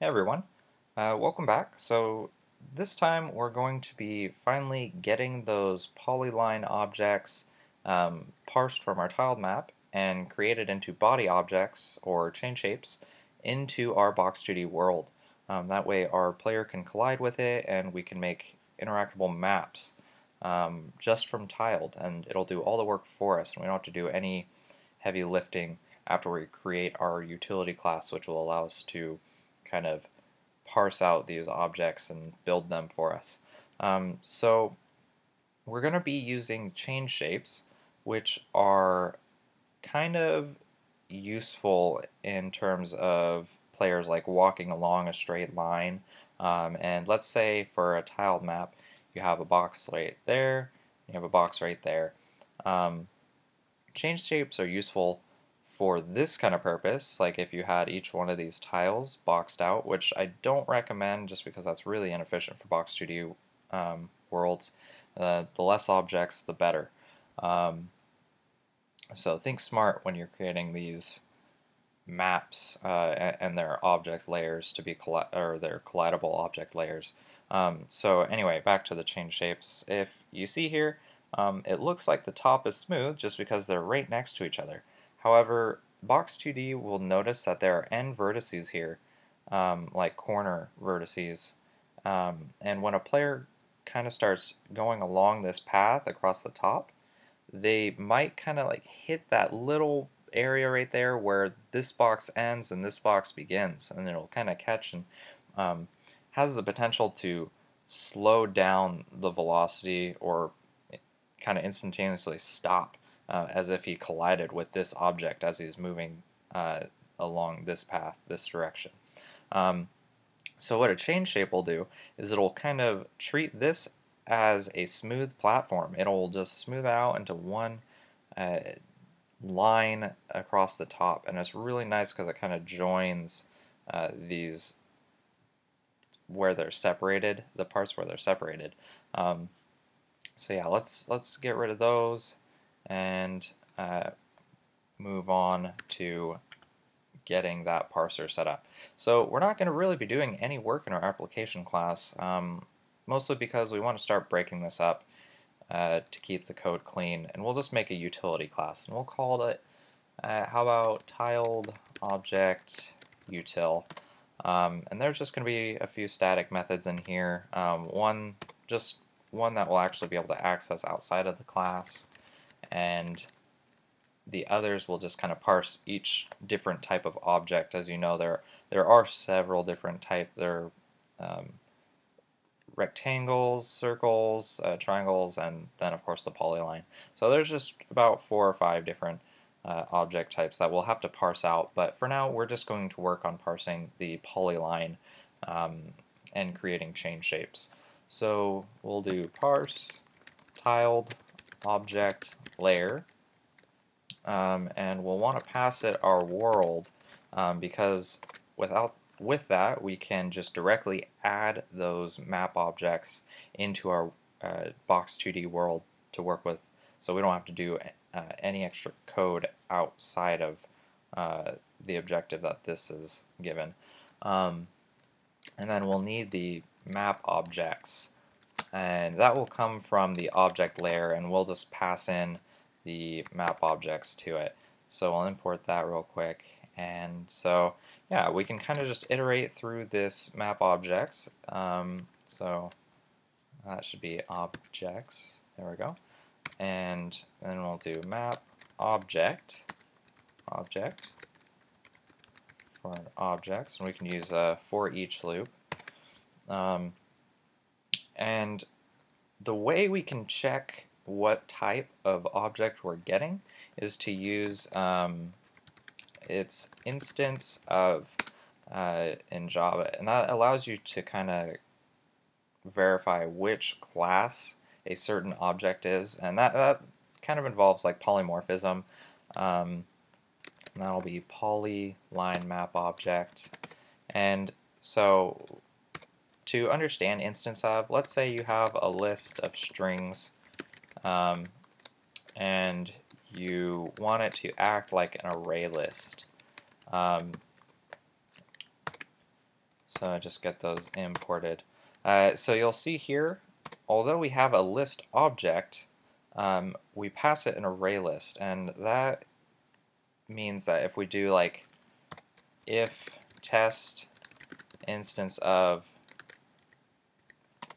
Hey everyone, uh, welcome back. So this time we're going to be finally getting those polyline objects um, parsed from our tiled map and created into body objects or chain shapes into our Box2D world. Um, that way our player can collide with it and we can make interactable maps um, just from tiled and it'll do all the work for us and we don't have to do any heavy lifting after we create our utility class which will allow us to kind of parse out these objects and build them for us. Um, so we're going to be using chain shapes, which are kind of useful in terms of players like walking along a straight line. Um, and let's say for a tiled map, you have a box right there, you have a box right there. Um, chain shapes are useful for this kind of purpose, like if you had each one of these tiles boxed out, which I don't recommend just because that's really inefficient for Box2D um, worlds, uh, the less objects, the better. Um, so think smart when you're creating these maps uh, and their object layers to be or their collidable object layers. Um, so anyway, back to the chain shapes. If you see here, um, it looks like the top is smooth just because they're right next to each other. However, Box2D will notice that there are end vertices here, um, like corner vertices. Um, and when a player kind of starts going along this path across the top, they might kind of like hit that little area right there where this box ends and this box begins and it'll kind of catch and um, has the potential to slow down the velocity or kind of instantaneously stop uh, as if he collided with this object as he's moving uh, along this path, this direction. Um, so what a chain shape will do is it'll kind of treat this as a smooth platform. It'll just smooth out into one uh, line across the top and it's really nice because it kind of joins uh, these where they're separated, the parts where they're separated. Um, so yeah, let's let's get rid of those and uh, move on to getting that parser set up. So we're not going to really be doing any work in our application class, um, mostly because we want to start breaking this up uh, to keep the code clean. And we'll just make a utility class, and we'll call it, uh, how about tiled object util. Um, and there's just going to be a few static methods in here. Um, one, just one that will actually be able to access outside of the class and the others will just kind of parse each different type of object. As you know, there there are several different type. There are um, rectangles, circles, uh, triangles, and then of course the polyline. So there's just about four or five different uh, object types that we'll have to parse out. But for now, we're just going to work on parsing the polyline um, and creating chain shapes. So we'll do parse tiled object layer um, and we'll want to pass it our world um, because without with that we can just directly add those map objects into our uh, box 2D world to work with. So we don't have to do uh, any extra code outside of uh, the objective that this is given. Um, and then we'll need the map objects. And that will come from the object layer and we'll just pass in the map objects to it. So I'll import that real quick. And so yeah we can kind of just iterate through this map objects. Um, so that should be objects. There we go. And then we'll do map object object for objects. And we can use a for each loop. Um, and the way we can check what type of object we're getting is to use um, its instance of uh, in Java. And that allows you to kind of verify which class a certain object is. And that, that kind of involves like polymorphism. Um, that'll be polyline map object. And so to understand instance of, let's say you have a list of strings um, and you want it to act like an array list. Um, So I just get those imported. Uh, so you'll see here, although we have a list object, um, we pass it an array list, and that means that if we do like if test instance of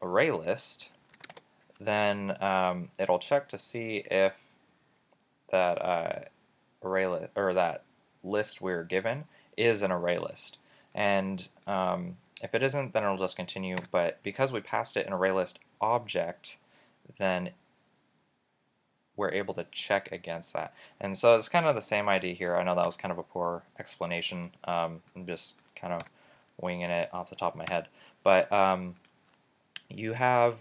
array list, then um, it'll check to see if that uh, array li or that list we're given is an array list. And um, if it isn't, then it'll just continue. But because we passed it an array list object, then we're able to check against that. And so it's kind of the same idea here. I know that was kind of a poor explanation. Um, I'm just kind of winging it off the top of my head. But um, you have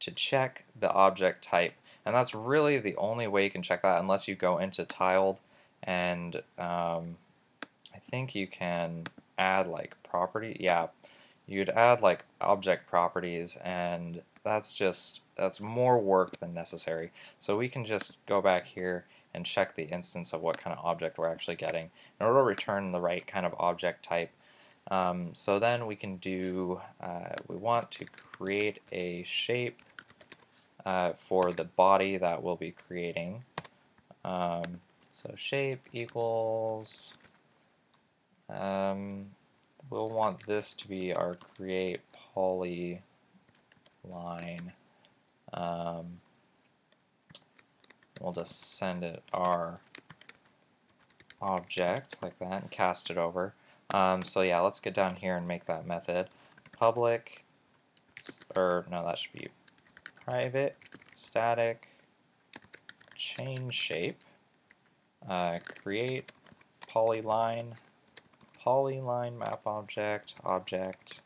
to check the object type. And that's really the only way you can check that unless you go into tiled and um, I think you can add like property. Yeah, you'd add like object properties and that's just that's more work than necessary. So we can just go back here and check the instance of what kind of object we're actually getting in order to return the right kind of object type. Um, so then we can do, uh, we want to create a shape uh, for the body that we'll be creating. Um, so shape equals, um, we'll want this to be our create polyline. Um, we'll just send it our object like that and cast it over. Um, so yeah, let's get down here and make that method public, or no, that should be private static chain shape, uh, create polyline, polyline map object, object.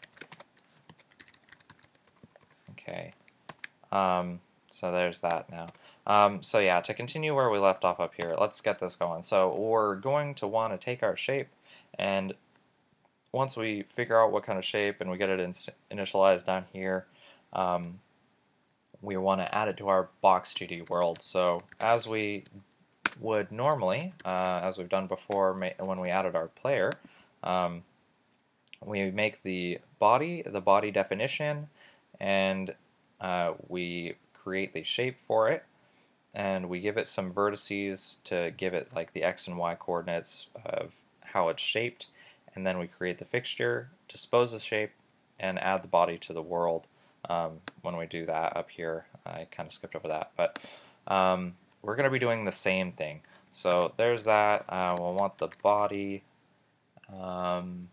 Okay, um, so there's that now. Um, so yeah, to continue where we left off up here, let's get this going. So we're going to want to take our shape and once we figure out what kind of shape and we get it initialized down here, um, we want to add it to our box 2D world. So as we would normally, uh, as we've done before when we added our player, um, we make the body, the body definition, and uh, we create the shape for it, and we give it some vertices to give it like the x and y coordinates of how it's shaped, and then we create the fixture, dispose the shape, and add the body to the world um, when we do that up here. I kind of skipped over that, but um, we're going to be doing the same thing. So there's that. Uh, we'll want the body. Um,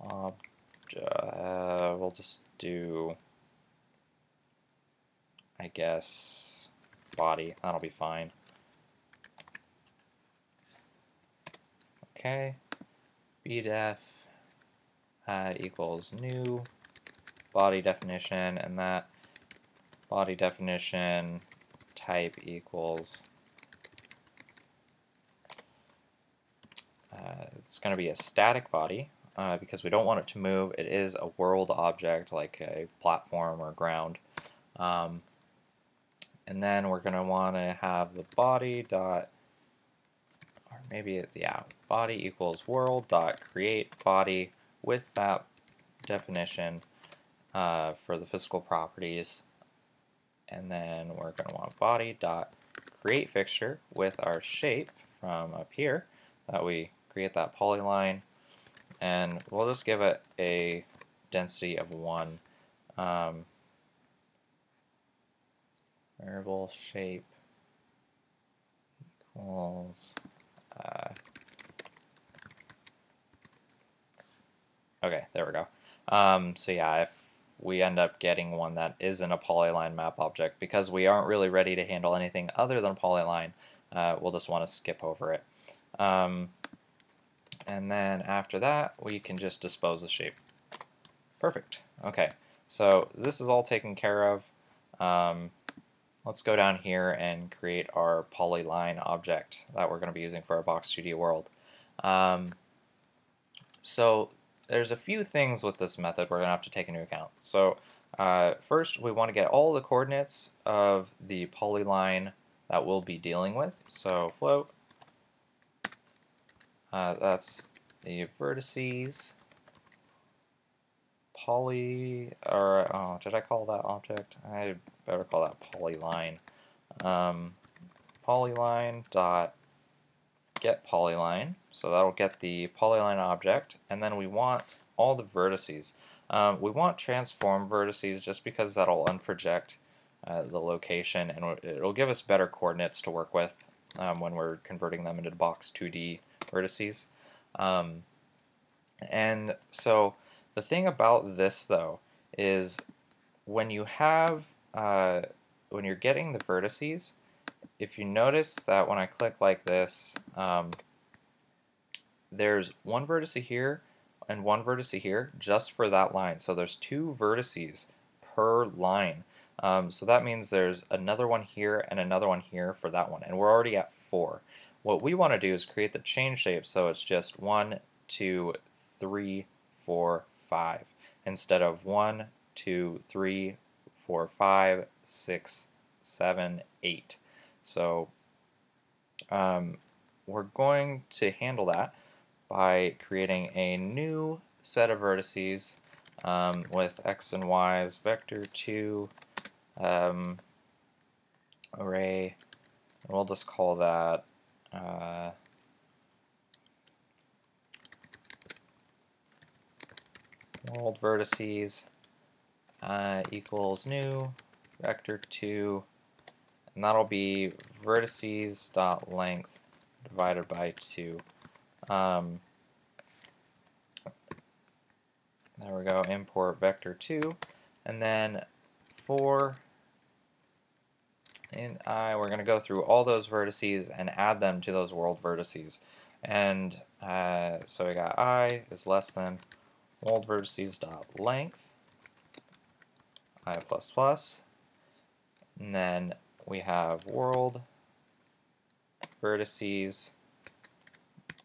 uh, we'll just do, I guess, body. That'll be fine. Okay, bdef uh, equals new body definition, and that body definition type equals uh, it's going to be a static body uh, because we don't want it to move. It is a world object like a platform or ground. Um, and then we're going to want to have the body dot or maybe yeah body equals world dot create body with that definition uh, for the physical properties. And then we're going to want body dot create fixture with our shape from up here that we create that polyline. And we'll just give it a density of 1 um, variable shape equals uh, okay there we go. Um, so yeah if we end up getting one that isn't a polyline map object because we aren't really ready to handle anything other than a polyline uh, we'll just want to skip over it. Um, and then after that we can just dispose the shape. Perfect. Okay so this is all taken care of. Um, let's go down here and create our polyline object that we're going to be using for our box 2D world um, so there's a few things with this method we're going to have to take into account. So uh, first we want to get all the coordinates of the polyline that we'll be dealing with. So float, uh, that's the vertices poly, or oh, did I call that object? I better call that polyline. Um, polyline dot get polyline, so that'll get the polyline object, and then we want all the vertices. Um, we want transform vertices just because that'll unproject uh, the location and it'll give us better coordinates to work with um, when we're converting them into box 2D vertices. Um, and so the thing about this though is when you have uh, when you're getting the vertices, if you notice that when I click like this, um, there's one vertex here and one vertex here just for that line. So there's two vertices per line. Um, so that means there's another one here and another one here for that one. And we're already at four. What we want to do is create the chain shape so it's just one, two, three, four, five instead of one, two, three, four, five, six, seven, eight. So um, we're going to handle that by creating a new set of vertices um, with x and y's vector 2 um, array and we'll just call that uh, world vertices uh, equals new vector 2 and that'll be vertices dot length divided by 2 um, there we go, import vector 2, and then for in I, we're going to go through all those vertices and add them to those world vertices. And uh, so we got i is less than world vertices dot length i plus plus, and then we have world vertices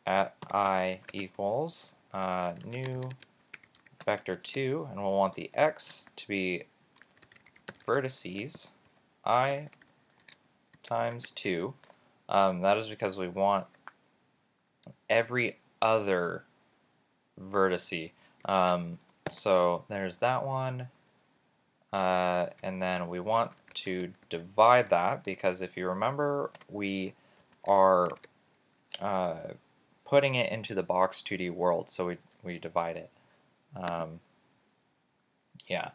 at i equals uh, new vector 2, and we'll want the x to be vertices i times 2. Um, that is because we want every other vertice. Um, so there's that one. Uh, and then we want to divide that because if you remember, we are uh, putting it into the box 2D world, so we, we divide it. Um, yeah.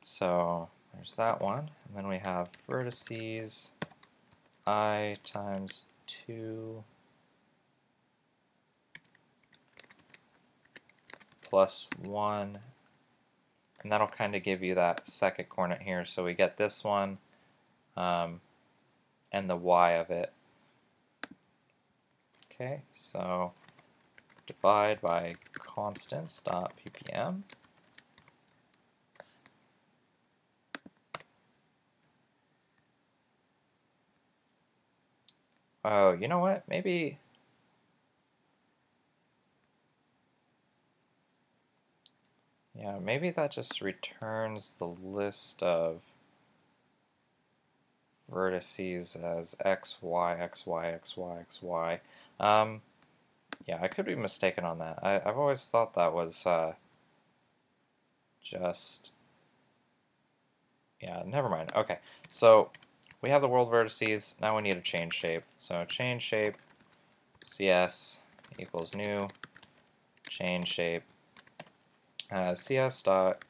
So there's that one. And then we have vertices i times 2 plus 1. And that'll kind of give you that second coordinate here. So we get this one um, and the y of it. Okay, so divide by constants.ppm. Oh, you know what? Maybe... Yeah, maybe that just returns the list of vertices as x, y, x, y, x, y, x, y. Um, yeah, I could be mistaken on that. I, have always thought that was uh, just... Yeah, never mind. Okay, so we have the world vertices. Now we need a chain shape. So chain shape cs equals new chain shape uh, cs dot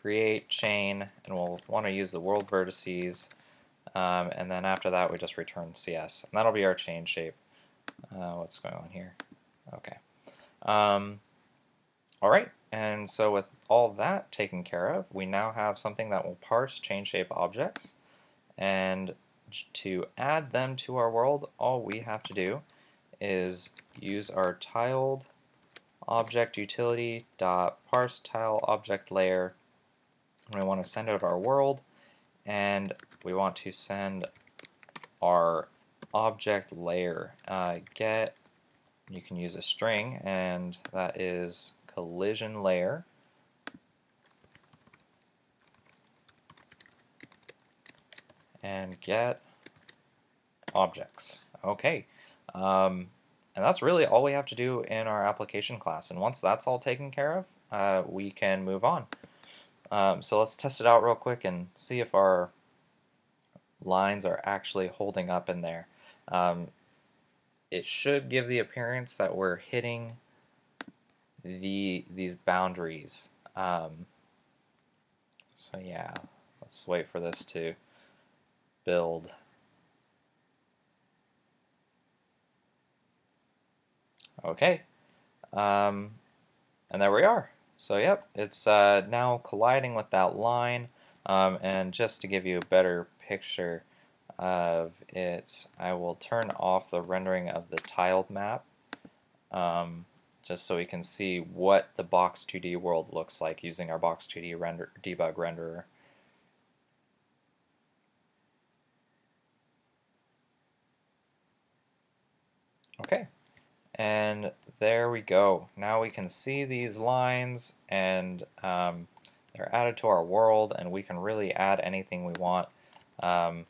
create chain, and we'll want to use the world vertices. Um, and then after that, we just return cs, and that'll be our chain shape. Uh, what's going on here? Okay. Um, all right, and so with all that taken care of, we now have something that will parse chain shape objects. And to add them to our world, all we have to do is use our tiled object utility dot parse tile object layer. We want to send out our world, and we want to send our object layer. Uh, get, you can use a string, and that is collision layer. And get objects. Okay. Um, and that's really all we have to do in our application class. And once that's all taken care of, uh, we can move on. Um, so let's test it out real quick and see if our lines are actually holding up in there. Um, it should give the appearance that we're hitting the these boundaries. Um, so yeah, let's wait for this to build. Okay, um, and there we are. So yep, it's uh, now colliding with that line. Um, and just to give you a better picture of it, I will turn off the rendering of the tiled map um, just so we can see what the Box 2D world looks like using our Box 2D render debug renderer. Okay, and there we go. Now we can see these lines and um, they're added to our world and we can really add anything we want. Um,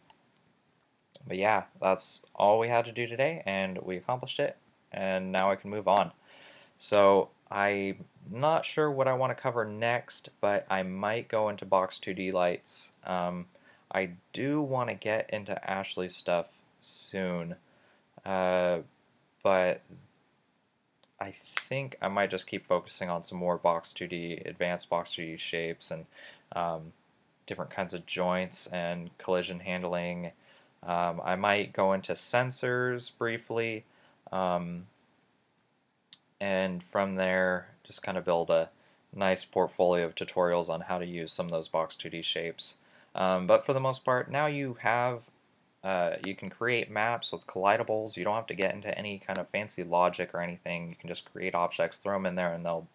but yeah, that's all we had to do today and we accomplished it and now I can move on. So I'm not sure what I want to cover next, but I might go into Box 2D lights. Um, I do want to get into Ashley's stuff soon, uh, but I think I might just keep focusing on some more Box 2D, advanced Box 2D shapes and um, different kinds of joints and collision handling. Um, I might go into sensors briefly, um, and from there just kind of build a nice portfolio of tutorials on how to use some of those Box 2D shapes. Um, but for the most part, now you have uh, you can create maps with collidables. You don't have to get into any kind of fancy logic or anything. You can just create objects, throw them in there, and they'll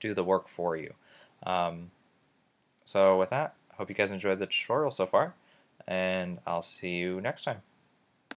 do the work for you. Um, so with that, hope you guys enjoyed the tutorial so far, and I'll see you next time.